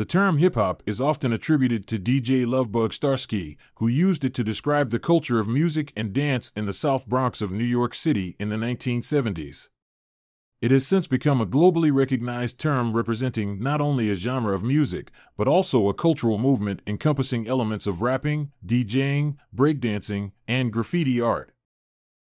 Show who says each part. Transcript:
Speaker 1: The term hip hop is often attributed to DJ Lovebug Starski, who used it to describe the culture of music and dance in the South Bronx of New York City in the 1970s. It has since become a globally recognized term representing not only a genre of music, but also a cultural movement encompassing elements of rapping, DJing, breakdancing, and graffiti art.